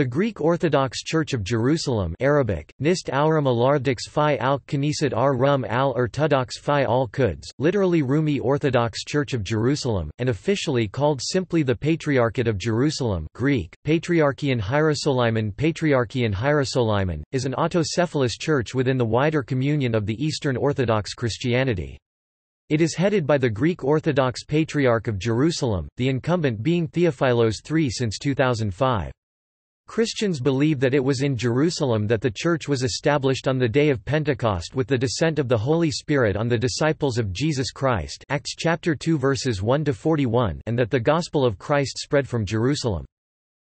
The Greek Orthodox Church of Jerusalem Arabic, Nist Auram Alardix Phi al Knesset ar Rum al Orthodox Phi al Quds, literally Rumi Orthodox Church of Jerusalem, and officially called simply the Patriarchate of Jerusalem Greek, Patriarchion Hierosolyman Patriarchion Hierosolyman, is an autocephalous church within the wider communion of the Eastern Orthodox Christianity. It is headed by the Greek Orthodox Patriarch of Jerusalem, the incumbent being Theophilos III since 2005. Christians believe that it was in Jerusalem that the Church was established on the day of Pentecost with the descent of the Holy Spirit on the disciples of Jesus Christ Acts chapter 2 verses 1 to 41 and that the gospel of Christ spread from Jerusalem.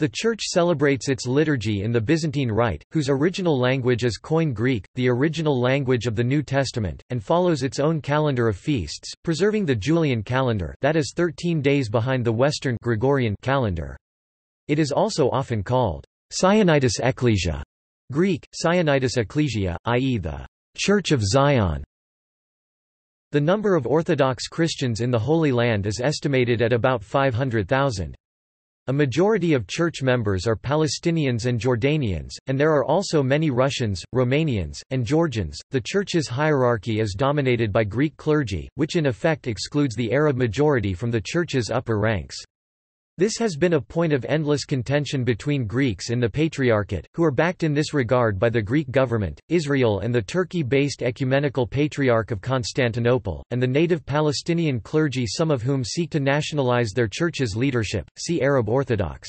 The Church celebrates its liturgy in the Byzantine Rite, whose original language is Koine Greek, the original language of the New Testament, and follows its own calendar of feasts, preserving the Julian calendar that is 13 days behind the Western Gregorian calendar. It is also often called Sionitis Ecclesia, Greek, Sionitis Ecclesia, i.e. the Church of Zion. The number of Orthodox Christians in the Holy Land is estimated at about 500,000. A majority of church members are Palestinians and Jordanians, and there are also many Russians, Romanians, and Georgians. The church's hierarchy is dominated by Greek clergy, which in effect excludes the Arab majority from the church's upper ranks. This has been a point of endless contention between Greeks in the Patriarchate, who are backed in this regard by the Greek government, Israel and the Turkey-based Ecumenical Patriarch of Constantinople, and the native Palestinian clergy some of whom seek to nationalize their church's leadership, see Arab Orthodox.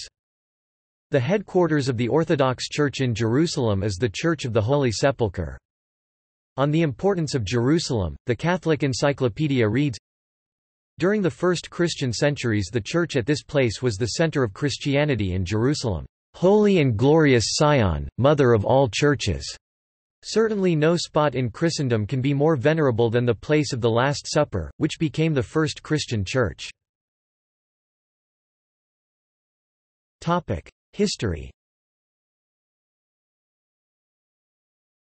The headquarters of the Orthodox Church in Jerusalem is the Church of the Holy Sepulchre. On the importance of Jerusalem, the Catholic Encyclopedia reads, during the first Christian centuries the church at this place was the center of Christianity in Jerusalem. Holy and glorious Sion, mother of all churches. Certainly no spot in Christendom can be more venerable than the place of the Last Supper, which became the first Christian church. History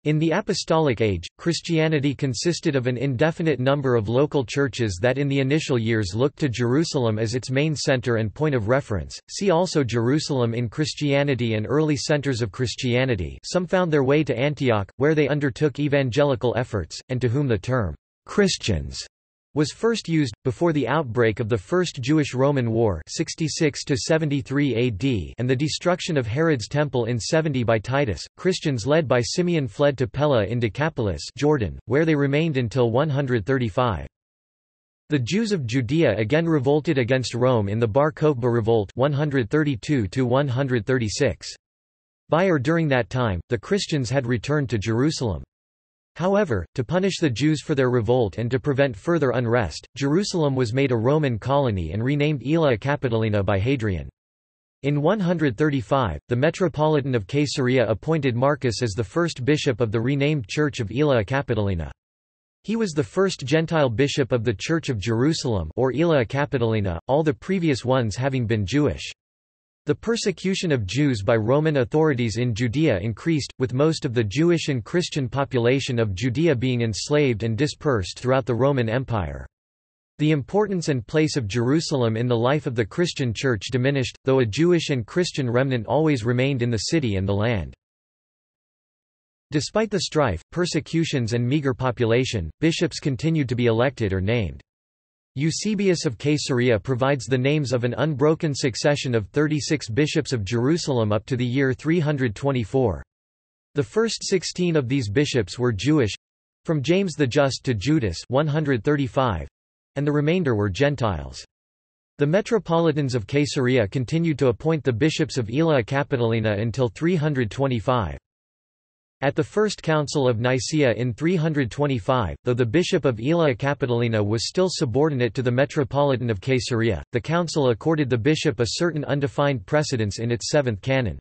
In the Apostolic Age, Christianity consisted of an indefinite number of local churches that in the initial years looked to Jerusalem as its main center and point of reference. See also Jerusalem in Christianity and early centers of Christianity. Some found their way to Antioch, where they undertook evangelical efforts, and to whom the term Christians was first used, before the outbreak of the First Jewish-Roman War 66 AD and the destruction of Herod's temple in 70 by Titus, Christians led by Simeon fled to Pella in Decapolis Jordan, where they remained until 135. The Jews of Judea again revolted against Rome in the Bar Kokhba revolt 132 -136. By or during that time, the Christians had returned to Jerusalem. However, to punish the Jews for their revolt and to prevent further unrest, Jerusalem was made a Roman colony and renamed Aelia Capitolina by Hadrian. In 135, the Metropolitan of Caesarea appointed Marcus as the first bishop of the renamed Church of Aelia Capitolina. He was the first Gentile bishop of the Church of Jerusalem or Aelia Capitolina, all the previous ones having been Jewish. The persecution of Jews by Roman authorities in Judea increased, with most of the Jewish and Christian population of Judea being enslaved and dispersed throughout the Roman Empire. The importance and place of Jerusalem in the life of the Christian Church diminished, though a Jewish and Christian remnant always remained in the city and the land. Despite the strife, persecutions and meager population, bishops continued to be elected or named. Eusebius of Caesarea provides the names of an unbroken succession of 36 bishops of Jerusalem up to the year 324. The first 16 of these bishops were Jewish—from James the Just to Judas 135—and the remainder were Gentiles. The metropolitans of Caesarea continued to appoint the bishops of Aelia Capitolina until 325. At the First Council of Nicaea in 325, though the bishop of Aelia Capitolina was still subordinate to the metropolitan of Caesarea, the council accorded the bishop a certain undefined precedence in its seventh canon.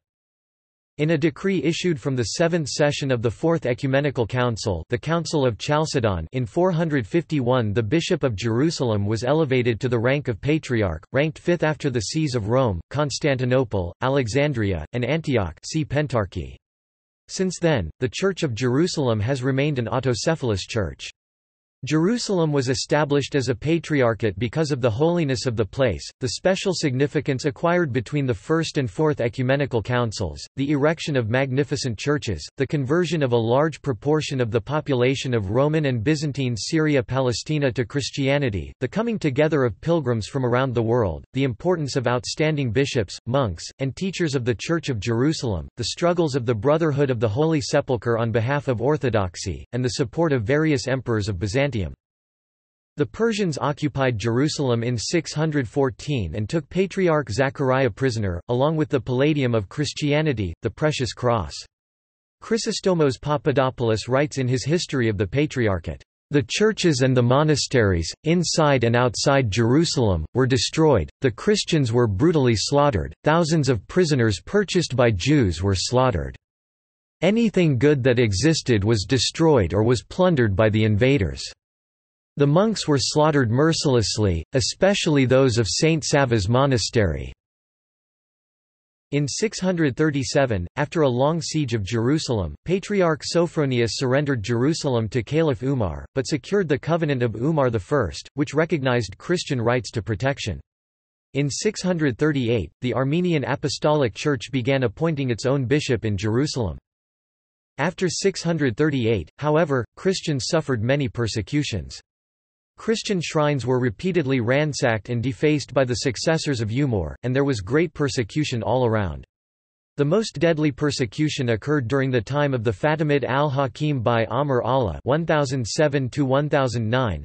In a decree issued from the seventh session of the Fourth Ecumenical Council the Council of Chalcedon in 451 the Bishop of Jerusalem was elevated to the rank of Patriarch, ranked fifth after the sees of Rome, Constantinople, Alexandria, and Antioch see Pentarchy. Since then, the Church of Jerusalem has remained an autocephalous church. Jerusalem was established as a patriarchate because of the holiness of the place, the special significance acquired between the First and Fourth Ecumenical Councils, the erection of magnificent churches, the conversion of a large proportion of the population of Roman and Byzantine Syria-Palestina to Christianity, the coming together of pilgrims from around the world, the importance of outstanding bishops, monks, and teachers of the Church of Jerusalem, the struggles of the Brotherhood of the Holy Sepulchre on behalf of Orthodoxy, and the support of various emperors of Byzantium. The Persians occupied Jerusalem in 614 and took Patriarch Zechariah prisoner, along with the Palladium of Christianity, the Precious Cross. Chrysostomos Papadopoulos writes in his History of the Patriarchate, "...the churches and the monasteries, inside and outside Jerusalem, were destroyed, the Christians were brutally slaughtered, thousands of prisoners purchased by Jews were slaughtered. Anything good that existed was destroyed or was plundered by the invaders." The monks were slaughtered mercilessly, especially those of Saint Sava's monastery. In 637, after a long siege of Jerusalem, Patriarch Sophronius surrendered Jerusalem to Caliph Umar, but secured the Covenant of Umar I, which recognized Christian rights to protection. In 638, the Armenian Apostolic Church began appointing its own bishop in Jerusalem. After 638, however, Christians suffered many persecutions. Christian shrines were repeatedly ransacked and defaced by the successors of Umar, and there was great persecution all around. The most deadly persecution occurred during the time of the Fatimid al-Hakim bi-Amr Allah 1007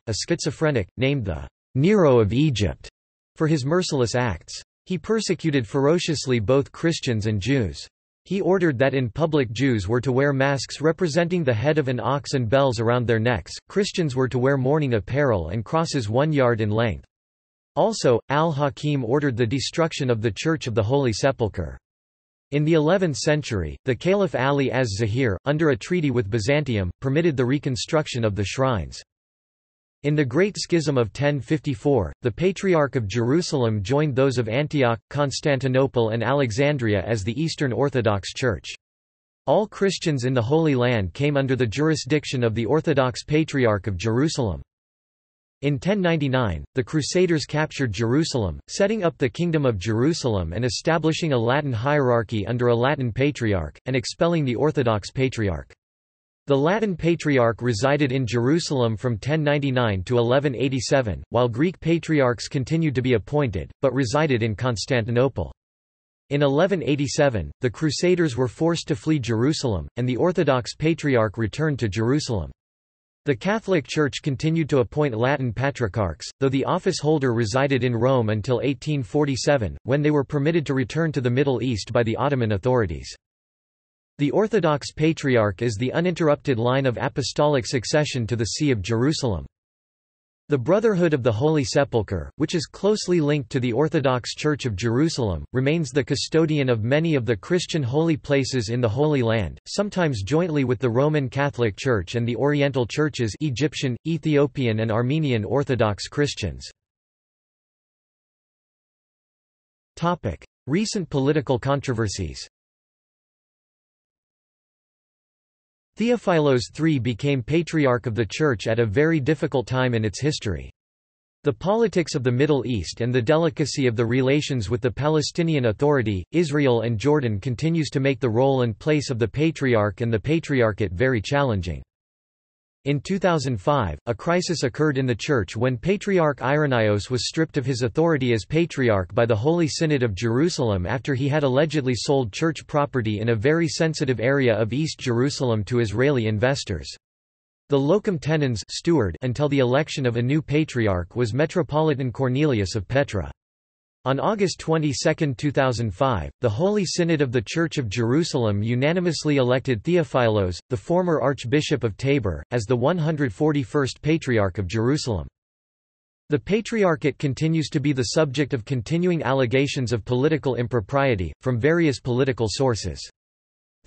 a schizophrenic, named the Nero of Egypt, for his merciless acts. He persecuted ferociously both Christians and Jews. He ordered that in public Jews were to wear masks representing the head of an ox and bells around their necks, Christians were to wear mourning apparel and crosses one yard in length. Also, al-Hakim ordered the destruction of the Church of the Holy Sepulchre. In the 11th century, the Caliph Ali az-Zahir, under a treaty with Byzantium, permitted the reconstruction of the shrines. In the Great Schism of 1054, the Patriarch of Jerusalem joined those of Antioch, Constantinople and Alexandria as the Eastern Orthodox Church. All Christians in the Holy Land came under the jurisdiction of the Orthodox Patriarch of Jerusalem. In 1099, the Crusaders captured Jerusalem, setting up the Kingdom of Jerusalem and establishing a Latin hierarchy under a Latin Patriarch, and expelling the Orthodox Patriarch. The Latin Patriarch resided in Jerusalem from 1099 to 1187, while Greek patriarchs continued to be appointed, but resided in Constantinople. In 1187, the Crusaders were forced to flee Jerusalem, and the Orthodox Patriarch returned to Jerusalem. The Catholic Church continued to appoint Latin patriarchs, though the office holder resided in Rome until 1847, when they were permitted to return to the Middle East by the Ottoman authorities. The Orthodox Patriarch is the uninterrupted line of apostolic succession to the See of Jerusalem. The Brotherhood of the Holy Sepulchre, which is closely linked to the Orthodox Church of Jerusalem, remains the custodian of many of the Christian holy places in the Holy Land, sometimes jointly with the Roman Catholic Church and the Oriental Churches Egyptian, Ethiopian and Armenian Orthodox Christians. Recent political controversies Theophilos III became Patriarch of the Church at a very difficult time in its history. The politics of the Middle East and the delicacy of the relations with the Palestinian Authority, Israel and Jordan continues to make the role and place of the Patriarch and the Patriarchate very challenging. In 2005, a crisis occurred in the Church when Patriarch Irenaeus was stripped of his authority as Patriarch by the Holy Synod of Jerusalem after he had allegedly sold church property in a very sensitive area of East Jerusalem to Israeli investors. The locum tenens steward until the election of a new patriarch was Metropolitan Cornelius of Petra. On August 22, 2005, the Holy Synod of the Church of Jerusalem unanimously elected Theophilos, the former Archbishop of Tabor, as the 141st Patriarch of Jerusalem. The Patriarchate continues to be the subject of continuing allegations of political impropriety, from various political sources.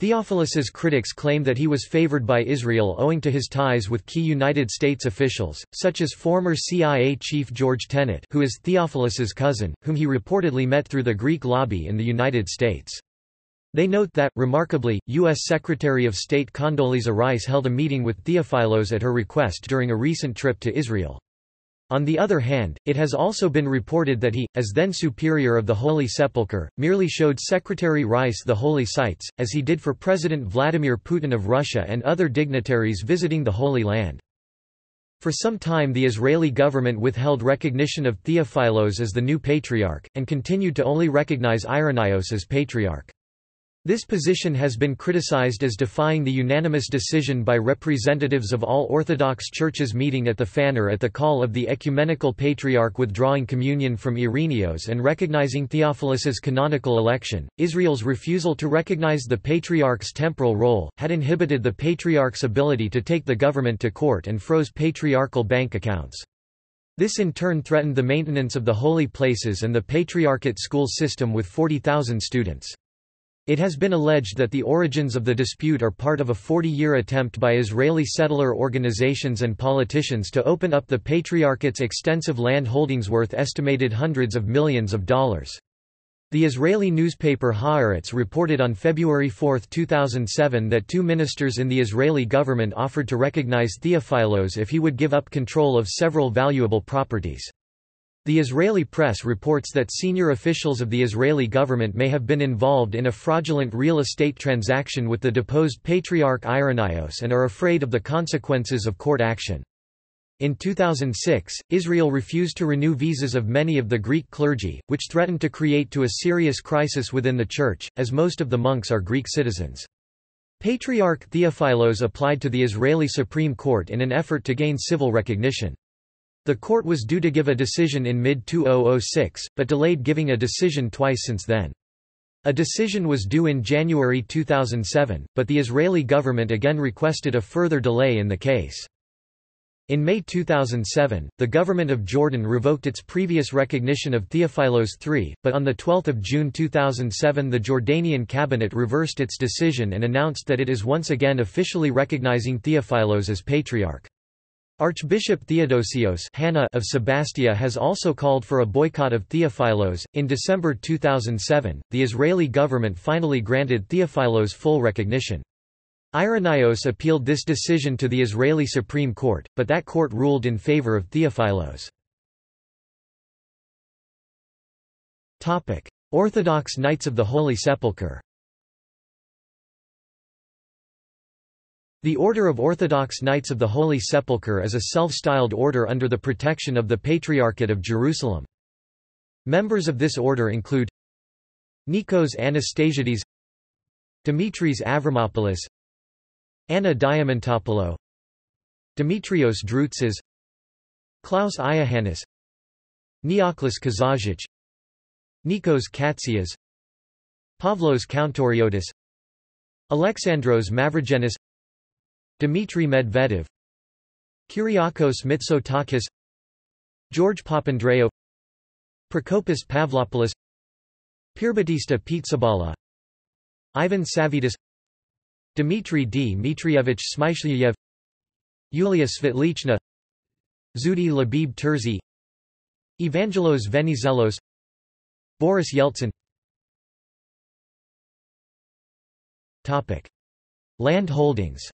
Theophilos's critics claim that he was favored by Israel owing to his ties with key United States officials, such as former CIA chief George Tenet who is Theophilos's cousin, whom he reportedly met through the Greek lobby in the United States. They note that, remarkably, U.S. Secretary of State Condoleezza Rice held a meeting with Theophilos at her request during a recent trip to Israel. On the other hand, it has also been reported that he, as then superior of the Holy Sepulchre, merely showed Secretary Rice the holy sites, as he did for President Vladimir Putin of Russia and other dignitaries visiting the Holy Land. For some time the Israeli government withheld recognition of Theophilos as the new patriarch, and continued to only recognize Irenaeus as patriarch. This position has been criticized as defying the unanimous decision by representatives of all Orthodox churches meeting at the Phanar at the call of the Ecumenical Patriarch withdrawing communion from Irenaeus and recognizing Theophilos's canonical election. Israel's refusal to recognize the Patriarch's temporal role had inhibited the Patriarch's ability to take the government to court and froze patriarchal bank accounts. This in turn threatened the maintenance of the holy places and the Patriarchate school system with 40,000 students. It has been alleged that the origins of the dispute are part of a 40-year attempt by Israeli settler organizations and politicians to open up the Patriarchate's extensive land holdings worth estimated hundreds of millions of dollars. The Israeli newspaper Haaretz reported on February 4, 2007 that two ministers in the Israeli government offered to recognize Theophilos if he would give up control of several valuable properties. The Israeli press reports that senior officials of the Israeli government may have been involved in a fraudulent real estate transaction with the deposed Patriarch Irenaeus and are afraid of the consequences of court action. In 2006, Israel refused to renew visas of many of the Greek clergy, which threatened to create to a serious crisis within the church, as most of the monks are Greek citizens. Patriarch Theophilos applied to the Israeli Supreme Court in an effort to gain civil recognition. The court was due to give a decision in mid-2006, but delayed giving a decision twice since then. A decision was due in January 2007, but the Israeli government again requested a further delay in the case. In May 2007, the government of Jordan revoked its previous recognition of Theophilos III, but on 12 June 2007 the Jordanian cabinet reversed its decision and announced that it is once again officially recognizing Theophilos as patriarch. Archbishop Theodosios of Sebastia has also called for a boycott of Theophilos. In December 2007, the Israeli government finally granted Theophilos full recognition. Irenaeus appealed this decision to the Israeli Supreme Court, but that court ruled in favor of Theophilos. Orthodox Knights of the Holy Sepulchre The Order of Orthodox Knights of the Holy Sepulchre is a self-styled order under the protection of the Patriarchate of Jerusalem. Members of this order include Nikos Anastasiades Dimitris Avramopoulos Anna Diamantopoulou Dimitrios Drootzis Klaus Iohannis Neoklis Kazajic Nikos Kotzias Pavlos Kountouriotis Alexandros Mavrogenis Dmitry Medvedev Kyriakos Mitsotakis George Papandreou Prokopis Pavlopoulos Pierbattista Pizzaballa Ivan Savidis Dmitry D. Mitrievich Smyshlyev Yulia Svitlichna Zuhdi Labib Terzi Evangelos Venizelos Boris Yeltsin. Land holdings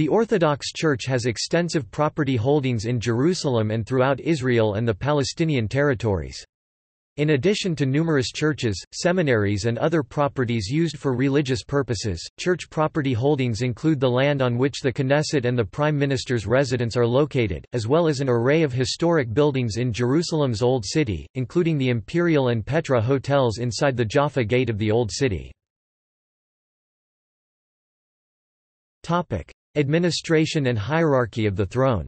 The Orthodox Church has extensive property holdings in Jerusalem and throughout Israel and the Palestinian territories. In addition to numerous churches, seminaries and other properties used for religious purposes, church property holdings include the land on which the Knesset and the Prime Minister's residence are located, as well as an array of historic buildings in Jerusalem's Old City, including the Imperial and Petra hotels inside the Jaffa Gate of the Old City. Administration and hierarchy of the throne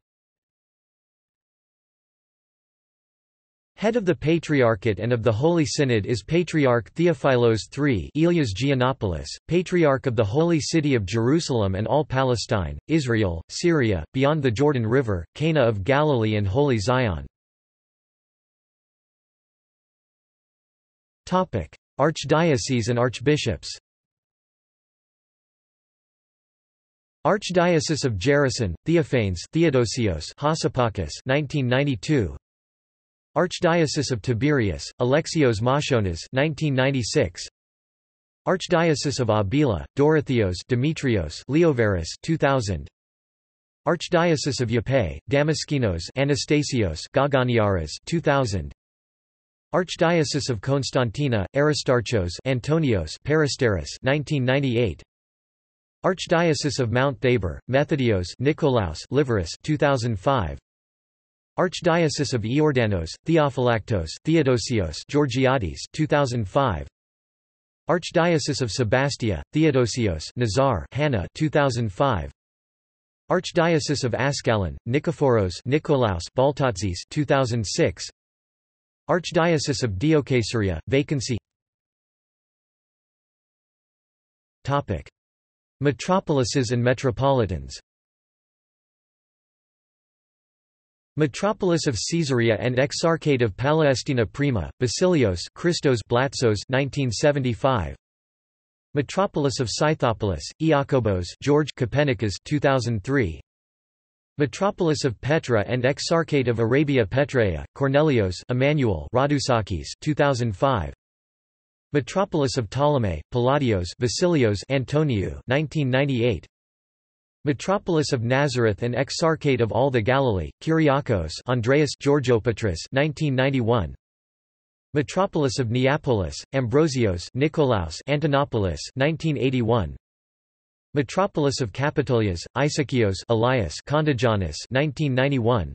Head of the Patriarchate and of the Holy Synod is Patriarch Theophilos III Elias Giannopoulos, Patriarch of the Holy City of Jerusalem and all Palestine, Israel, Syria, beyond the Jordan River, Cana of Galilee and Holy Zion. Archdiocese and archbishops Archdiocese of Jerusalem, Theophanes Theodosios Hassapakis 1992 Archdiocese of Tiberias, Alexios Machonas 1996. Archdiocese of Abila, Dorotheos Demetrios Leovaris 2000. Archdiocese of Yape, Damaskinos Anastasios Gaganiaras 2000. Archdiocese of Constantina, Aristarchos Antonios Peristeris 1998. Archdiocese of Mount Thabor, Methodios Nikolaos Liveris 2005. Archdiocese of Iordanos, Theophylactos Theodosios Georgiades 2005. Archdiocese of Sebastia, Theodosios Nazar Hannah 2005. Archdiocese of Ascalon, Nikephoros Nikolaos Baltatzis 2006 Archdiocese of Diocaesarea, vacancy Topic. Metropolises and metropolitans. Metropolis of Caesarea and Exarchate of Palestina Prima, Basilios Christos Blatsos 1975 Metropolis of Scythopolis, Iacobos George Copernicus 2003 Metropolis of Petra and Exarchate of Arabia Petrea, Cornelios Emmanuel Radusakis 2005 Metropolis of Ptolemy, Palladios Vasilios Antoniou 1998 Metropolis of Nazareth and Exarchate of all the Galilee, Kyriakos Andreas Georgopatris 1991 Metropolis of Neapolis, Ambrosios Nikolaos Antonopoulos 1981 Metropolis of Capitolias, Isakios Elias Kondagianis 1991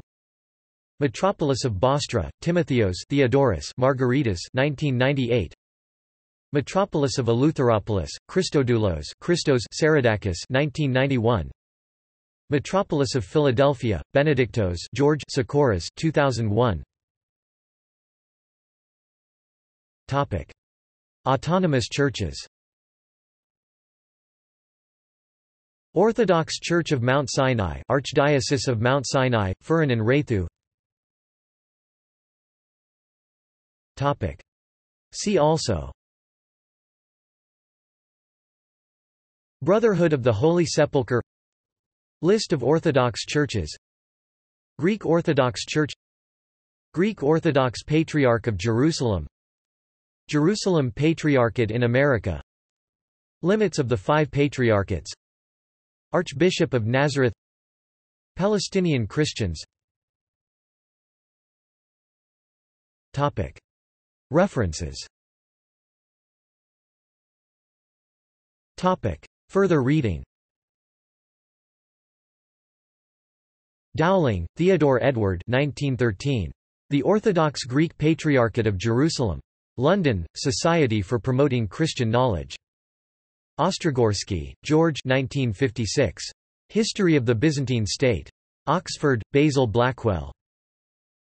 Metropolis of Bostra, Timotheos Theodorus Margaritas 1998 Metropolis of Eleutheropolis, Christodoulos Christos Saradakis 1991 Metropolis of Philadelphia, Benedictos George Socorras 2001 Topic. Autonomous churches. Orthodox Church of Mount Sinai Archdiocese of Mount Sinai, Pharan and Raithu Topic. See also Brotherhood of the Holy Sepulchre. List of Orthodox churches. Greek Orthodox Church. Greek Orthodox Patriarch of Jerusalem. Jerusalem Patriarchate in America. Limits of the Five Patriarchates. Archbishop of Nazareth. Palestinian Christians. Topic. References Further reading Dowling, Theodore Edward 1913. The Orthodox Greek Patriarchate of Jerusalem. London, Society for Promoting Christian Knowledge. Ostrogorsky, George 1956. History of the Byzantine State. Oxford, Basil Blackwell.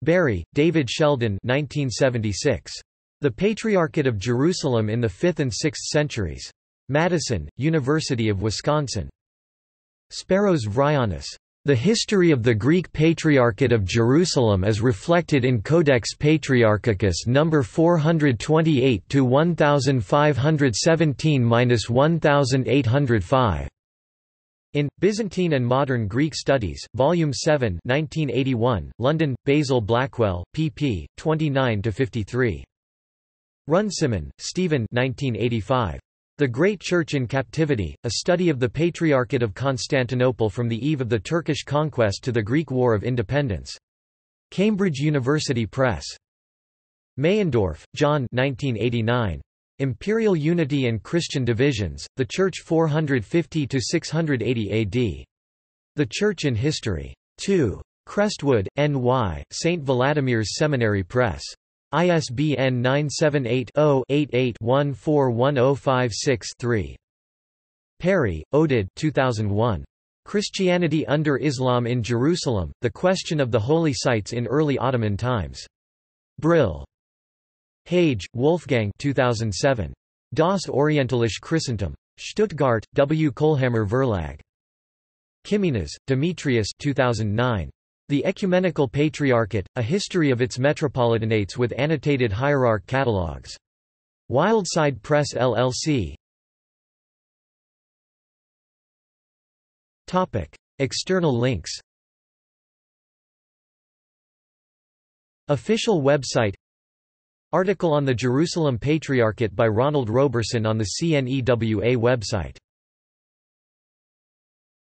Barry, David Sheldon 1976. The Patriarchate of Jerusalem in the 5th and 6th centuries. Madison, University of Wisconsin. Speros Vryonis. The history of the Greek Patriarchate of Jerusalem is reflected in Codex Patriarchicus No. 428 to 1517-1805. In Byzantine and Modern Greek Studies, Volume 7, 1981, London, Basil Blackwell, pp. 29 53. Runciman, Stephen. 1985. The Great Church in Captivity, a study of the Patriarchate of Constantinople from the eve of the Turkish conquest to the Greek War of Independence. Cambridge University Press. Meyendorff, John 1989. Imperial Unity and Christian Divisions, The Church 450–680 AD. The Church in History. 2. Crestwood, N.Y., St. Vladimir's Seminary Press. ISBN 978-0-88-141056-3. Peri, Oded 2001. Christianity under Islam in Jerusalem, The Question of the Holy Sites in Early Ottoman Times. Brill. Hage, Wolfgang 2007. Das Orientalische Christentum. Stuttgart, W. Kohlhammer Verlag. Kiminas, Demetrius 2009. The Ecumenical Patriarchate, A History of its Metropolitanates with Annotated Hierarch Catalogues. Wildside Press LLC. External links Official website Article on the Jerusalem Patriarchate by Ronald Roberson on the CNEWA website